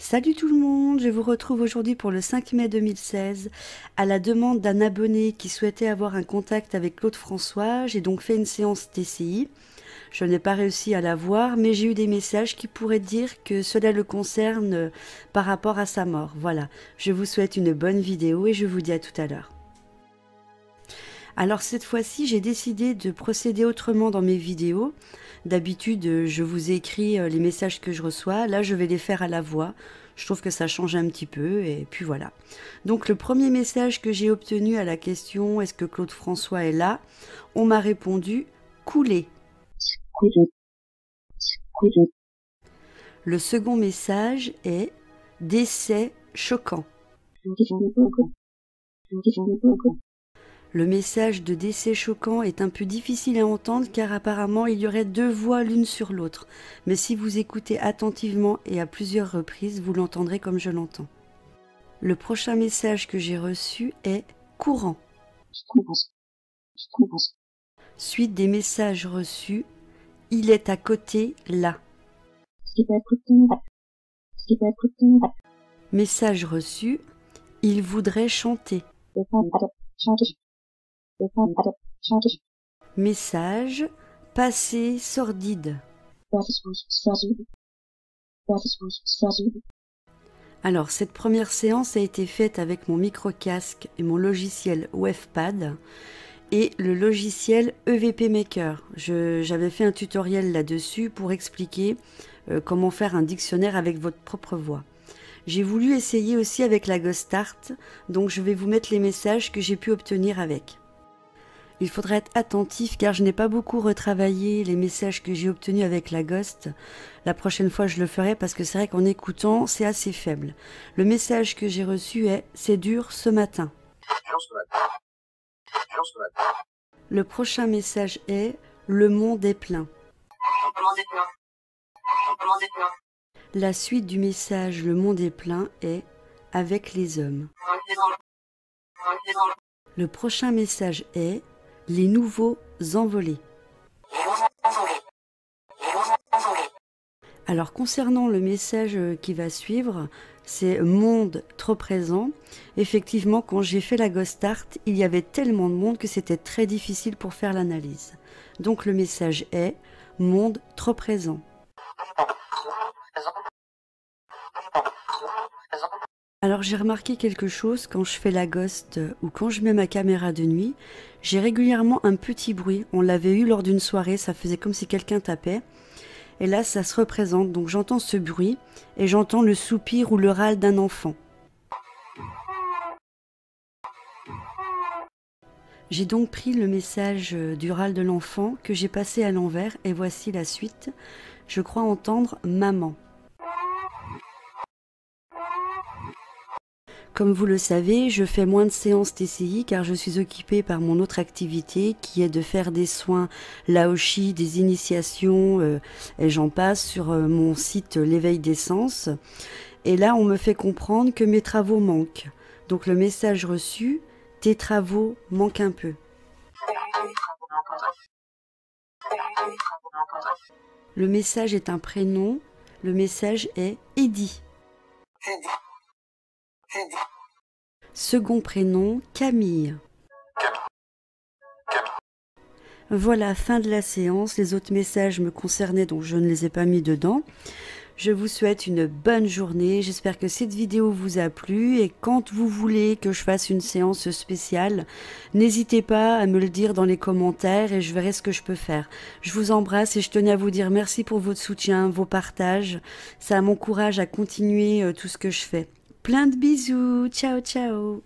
Salut tout le monde, je vous retrouve aujourd'hui pour le 5 mai 2016. À la demande d'un abonné qui souhaitait avoir un contact avec Claude François, j'ai donc fait une séance TCI. Je n'ai pas réussi à la voir, mais j'ai eu des messages qui pourraient dire que cela le concerne par rapport à sa mort. Voilà, je vous souhaite une bonne vidéo et je vous dis à tout à l'heure. Alors cette fois-ci, j'ai décidé de procéder autrement dans mes vidéos. D'habitude, je vous écris euh, les messages que je reçois. Là, je vais les faire à la voix. Je trouve que ça change un petit peu et puis voilà. Donc le premier message que j'ai obtenu à la question est-ce que Claude François est là? On m'a répondu coulé. Le second message est décès choquant. Le message de décès choquant est un peu difficile à entendre car apparemment il y aurait deux voix l'une sur l'autre. Mais si vous écoutez attentivement et à plusieurs reprises, vous l'entendrez comme je l'entends. Le prochain message que j'ai reçu est courant. Suite des messages reçus, il est à côté là. Message reçu, il voudrait chanter. Message passé sordide. Alors, cette première séance a été faite avec mon micro-casque et mon logiciel WebPad et le logiciel EVP Maker. J'avais fait un tutoriel là-dessus pour expliquer euh, comment faire un dictionnaire avec votre propre voix. J'ai voulu essayer aussi avec la Ghost Art, donc je vais vous mettre les messages que j'ai pu obtenir avec. Il faudra être attentif car je n'ai pas beaucoup retravaillé les messages que j'ai obtenus avec la Ghost. La prochaine fois je le ferai parce que c'est vrai qu'en écoutant c'est assez faible. Le message que j'ai reçu est C'est dur ce matin. Le prochain message est Le monde est plein. La suite du message Le monde est plein est Avec les hommes. Le prochain message est les nouveaux envolés. Alors concernant le message euh, qui va suivre, c'est monde trop présent. Effectivement, quand j'ai fait la Ghost Art, il y avait tellement de monde que c'était très difficile pour faire l'analyse. Donc le message est monde trop présent. Alors j'ai remarqué quelque chose quand je fais la ghost euh, ou quand je mets ma caméra de nuit, j'ai régulièrement un petit bruit. On l'avait eu lors d'une soirée, ça faisait comme si quelqu'un tapait. Et là, ça se représente, donc j'entends ce bruit et j'entends le soupir ou le râle d'un enfant. J'ai donc pris le message euh, du râle de l'enfant que j'ai passé à l'envers et voici la suite. Je crois entendre maman. Comme vous le savez, je fais moins de séances TCI car je suis occupée par mon autre activité qui est de faire des soins Laoshi, des initiations euh, et j'en passe sur euh, mon site L'éveil des sens. Et là, on me fait comprendre que mes travaux manquent. Donc le message reçu, tes travaux manquent un peu. Le message est un prénom, le message est Eddie. Second prénom, Camille. Voilà, fin de la séance. Les autres messages me concernaient, donc je ne les ai pas mis dedans. Je vous souhaite une bonne journée. J'espère que cette vidéo vous a plu et quand vous voulez que je fasse une séance spéciale, n'hésitez pas à me le dire dans les commentaires et je verrai ce que je peux faire. Je vous embrasse et je tenais à vous dire merci pour votre soutien, vos partages. Ça m'encourage à continuer euh, tout ce que je fais. Plein de bisous. Ciao, ciao.